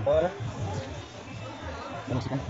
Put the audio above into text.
Apa na? Ano sih kan?